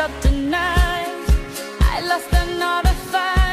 I up tonight. I lost another fight.